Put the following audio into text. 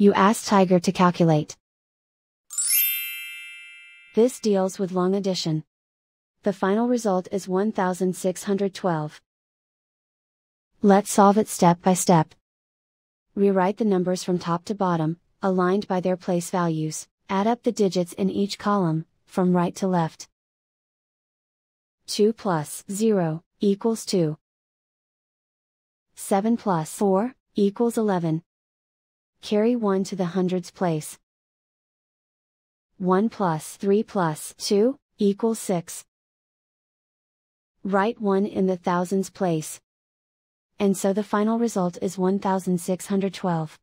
You ask Tiger to calculate. This deals with long addition. The final result is 1612. Let's solve it step by step. Rewrite the numbers from top to bottom, aligned by their place values, add up the digits in each column, from right to left. 2 plus 0 equals 2. 7 plus 4 equals 11. Carry 1 to the hundreds place. 1 plus 3 plus 2 equals 6. Write 1 in the thousands place. And so the final result is 1612.